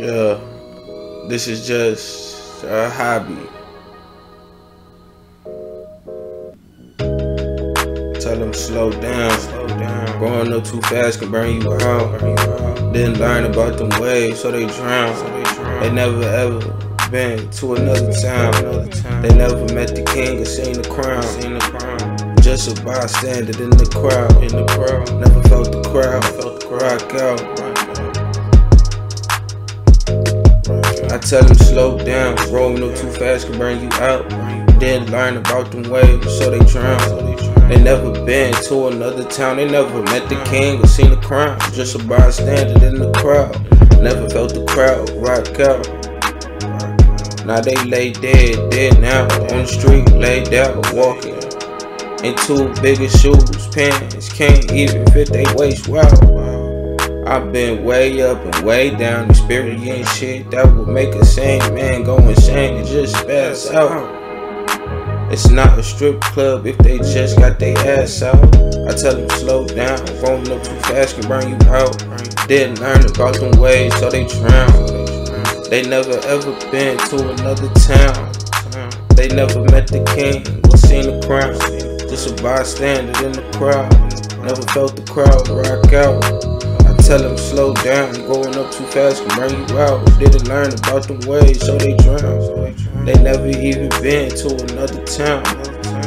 Yeah, this is just a hobby. Tell them slow down, slow down. Growing up too fast can burn you out. Didn't learn about them waves, so they drown. They never ever been to another town. They never met the king or seen the crown. Just a bystander in the crowd. In the crowd, never felt the crowd. Felt the rock out. Tell them slow down, rolling up too fast can burn you out. Didn't learn about them waves, so they drown. They never been to another town, they never met the king or seen the crown. Just a bystander in the crowd, never felt the crowd rock out. Now they lay dead, dead now on the street, laid out, walking in two bigger shoes, pants can't even fit their waist. Wow. I've been way up and way down, experiencing shit that would make a sane man go insane and just spaz out. It's not a strip club if they just got their ass out. I tell them slow down, rolling up too fast can burn you out. Didn't learn about them ways, so they drown. They never ever been to another town. They never met the king or seen the crown. Just a bystander in the crowd. Never felt the crowd rock out tell them slow down. Going up too fast can burn you out. Didn't learn about them ways, so they drown. They never even been to another town.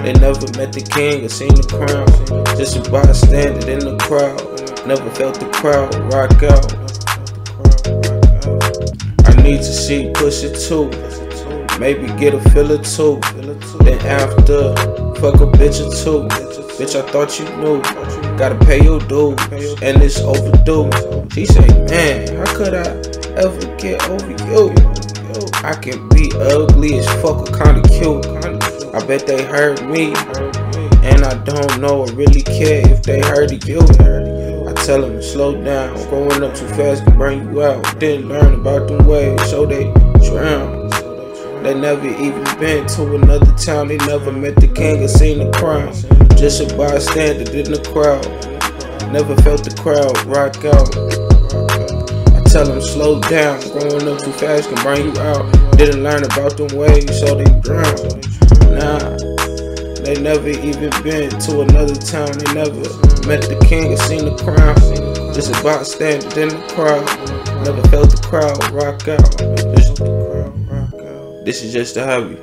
They never met the king or seen the crown. Just a bystander in the crowd. Never felt the crowd rock out. I need to see push it too. Maybe get a filler too. Then after, fuck a bitch or two. Bitch, I thought you knew. Gotta pay your dues, and it's overdue. She say, man, how could I ever get over you? I can be ugly as fuck or kinda cute. I bet they hurt me, and I don't know or really care if they hurt you. I tell them to slow down, growing up too fast can burn you out. Didn't learn about them ways, so they drown. They never even been to another town. They never met the king or seen the crown. Just a bystander in the crowd. Never felt the crowd rock out. I tell them slow down. Growing up too fast can burn you out. Didn't learn about them ways, so they drown. Nah. They never even been to another town. They never met the king or seen the crown. Just a bystander in the crowd. Never felt the crowd rock out. Discipline rock out. This is just a hobby.